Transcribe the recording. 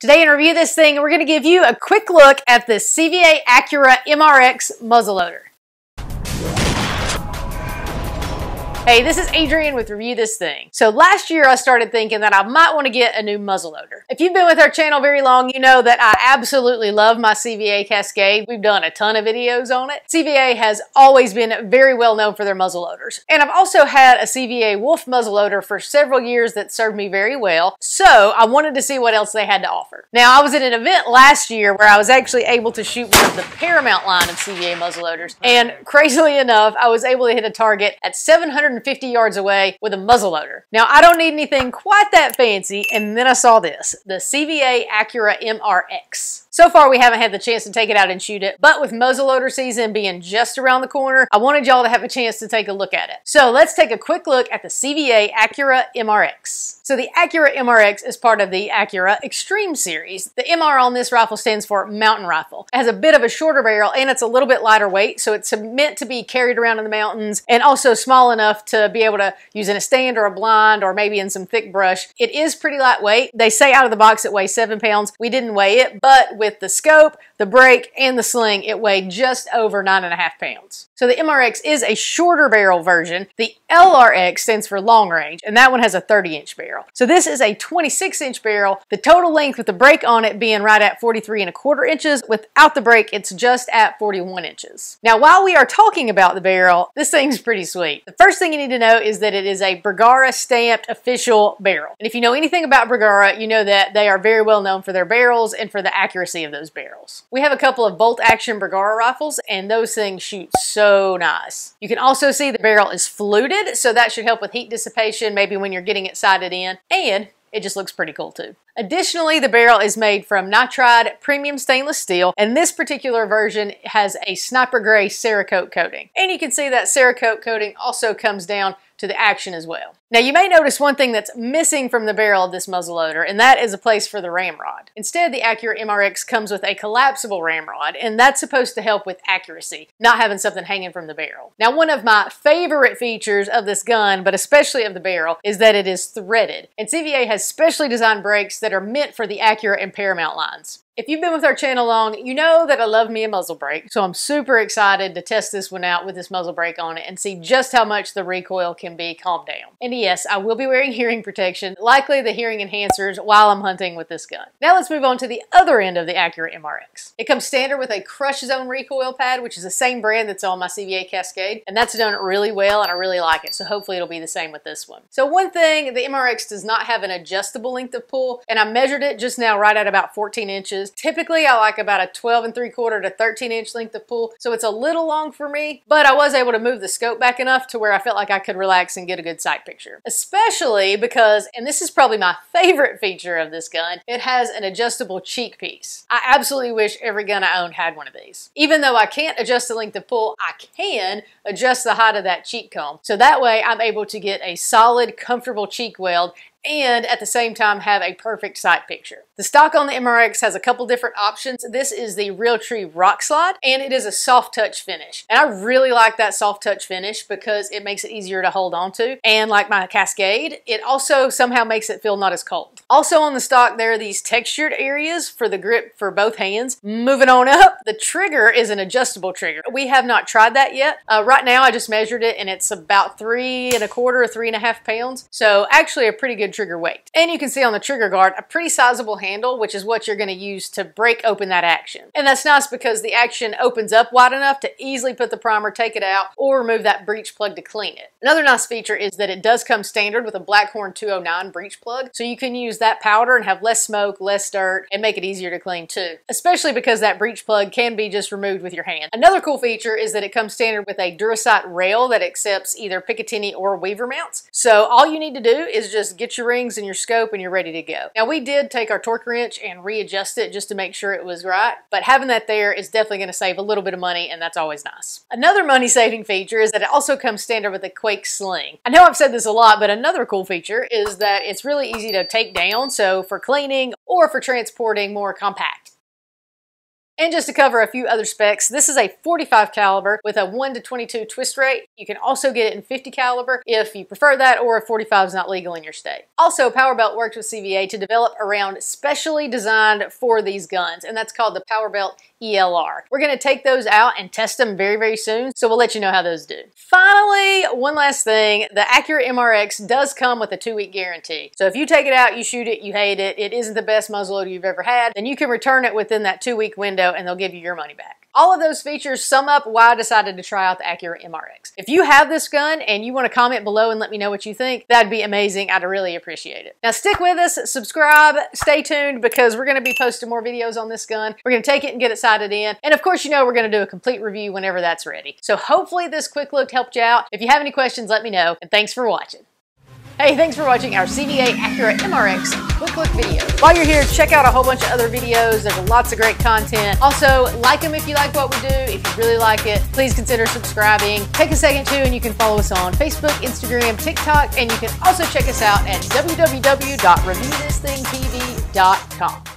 Today in Review This Thing, we're going to give you a quick look at the CVA Accura MRX muzzleloader. Hey, this is Adrian with Review This Thing. So last year I started thinking that I might want to get a new muzzleloader. If you've been with our channel very long, you know that I absolutely love my CVA Cascade. We've done a ton of videos on it. CVA has always been very well known for their muzzleloaders. And I've also had a CVA Wolf muzzleloader for several years that served me very well. So I wanted to see what else they had to offer. Now I was at an event last year where I was actually able to shoot one of the Paramount line of CVA muzzleloaders. And crazily enough, I was able to hit a target at 700 150 yards away with a muzzleloader. Now, I don't need anything quite that fancy, and then I saw this, the CVA Accura MRX. So far, we haven't had the chance to take it out and shoot it, but with muzzleloader season being just around the corner, I wanted y'all to have a chance to take a look at it. So let's take a quick look at the CVA Accura MRX. So the Accura MRX is part of the Accura Extreme series. The MR on this rifle stands for mountain rifle. It has a bit of a shorter barrel and it's a little bit lighter weight, so it's meant to be carried around in the mountains and also small enough to be able to use in a stand or a blind or maybe in some thick brush. It is pretty lightweight. They say out of the box it weighs seven pounds. We didn't weigh it, but with the scope, the brake, and the sling, it weighed just over nine and a half pounds. So the MRX is a shorter barrel version. The LRX stands for long range, and that one has a 30 inch barrel. So this is a 26 inch barrel. The total length with the brake on it being right at 43 and a quarter inches. Without the brake, it's just at 41 inches. Now, while we are talking about the barrel, this thing's pretty sweet. The first thing you need to know is that it is a Bergara stamped official barrel. And if you know anything about Bergara, you know that they are very well known for their barrels and for the accuracy of those barrels. We have a couple of bolt action Bergara rifles and those things shoot so nice. You can also see the barrel is fluted so that should help with heat dissipation maybe when you're getting it sighted in and it just looks pretty cool too. Additionally, the barrel is made from nitride premium stainless steel, and this particular version has a sniper gray Cerakote coating. And you can see that Cerakote coating also comes down to the action as well. Now you may notice one thing that's missing from the barrel of this muzzleloader, and that is a place for the ramrod. Instead, the Accura MRX comes with a collapsible ramrod, and that's supposed to help with accuracy, not having something hanging from the barrel. Now one of my favorite features of this gun, but especially of the barrel, is that it is threaded. And CVA has specially designed brakes that are meant for the Accura and Paramount lines. If you've been with our channel long, you know that I love me a muzzle brake, so I'm super excited to test this one out with this muzzle brake on it and see just how much the recoil can be calmed down. And yes, I will be wearing hearing protection, likely the hearing enhancers, while I'm hunting with this gun. Now let's move on to the other end of the Accura MRX. It comes standard with a crush zone recoil pad, which is the same brand that's on my CVA Cascade, and that's done really well and I really like it, so hopefully it'll be the same with this one. So one thing, the MRX does not have an adjustable length of pull, and I measured it just now right at about 14 inches inches. Typically, I like about a 12 and 3 quarter to 13 inch length of pull, so it's a little long for me, but I was able to move the scope back enough to where I felt like I could relax and get a good sight picture. Especially because, and this is probably my favorite feature of this gun, it has an adjustable cheek piece. I absolutely wish every gun I owned had one of these. Even though I can't adjust the length of pull, I can adjust the height of that cheek comb. So that way I'm able to get a solid, comfortable cheek weld and at the same time have a perfect sight picture. The stock on the MRX has a couple different options. This is the Realtree Rock Slide and it is a soft touch finish. And I really like that soft touch finish because it makes it easier to hold on to. And like my Cascade, it also somehow makes it feel not as cold. Also on the stock, there are these textured areas for the grip for both hands. Moving on up, the trigger is an adjustable trigger. We have not tried that yet. Uh, right now, I just measured it and it's about three and a quarter three and a half pounds. So actually a pretty good trigger weight. And you can see on the trigger guard a pretty sizable handle, which is what you're going to use to break open that action. And that's nice because the action opens up wide enough to easily put the primer, take it out, or remove that breech plug to clean it. Another nice feature is that it does come standard with a Blackhorn 209 breech plug, so you can use that powder and have less smoke, less dirt, and make it easier to clean too, especially because that breech plug can be just removed with your hand. Another cool feature is that it comes standard with a Durasight rail that accepts either Picatinny or Weaver mounts. So all you need to do is just get your rings and your scope and you're ready to go. Now we did take our torque wrench and readjust it just to make sure it was right, but having that there is definitely going to save a little bit of money and that's always nice. Another money saving feature is that it also comes standard with a Quake sling. I know I've said this a lot, but another cool feature is that it's really easy to take down, so for cleaning or for transporting more compact. And just to cover a few other specs, this is a 45 caliber with a 1 to 22 twist rate. You can also get it in 50 caliber if you prefer that or if 45 is not legal in your state. Also, Powerbelt worked with CVA to develop a round specially designed for these guns, and that's called the Powerbelt ELR. We're going to take those out and test them very, very soon, so we'll let you know how those do. Finally, one last thing, the Accura MRX does come with a two-week guarantee. So if you take it out, you shoot it, you hate it, it isn't the best muzzleloader you've ever had, then you can return it within that two-week window and they'll give you your money back. All of those features sum up why I decided to try out the Accura MRX. If you have this gun and you want to comment below and let me know what you think, that'd be amazing. I'd really appreciate it. Now stick with us, subscribe, stay tuned because we're going to be posting more videos on this gun. We're going to take it and get it sighted in. And of course, you know we're going to do a complete review whenever that's ready. So hopefully this quick look helped you out. If you have any questions, let me know. And thanks for watching. Hey, thanks for watching our CVA Accura MRX quick look video. While you're here, check out a whole bunch of other videos. There's lots of great content. Also, like them if you like what we do. If you really like it, please consider subscribing. Take a second too, and you can follow us on Facebook, Instagram, TikTok, and you can also check us out at www.reviewthisthingtv.com.